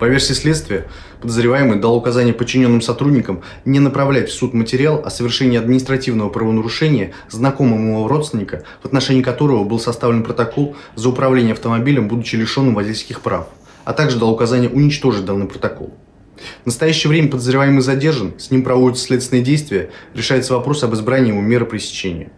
По версии следствия, подозреваемый дал указание подчиненным сотрудникам не направлять в суд материал о совершении административного правонарушения знакомому его родственника, в отношении которого был составлен протокол за управление автомобилем, будучи лишенным водительских прав, а также дал указание уничтожить данный протокол. В настоящее время подозреваемый задержан, с ним проводятся следственные действия, решается вопрос об избрании ему меры пресечения.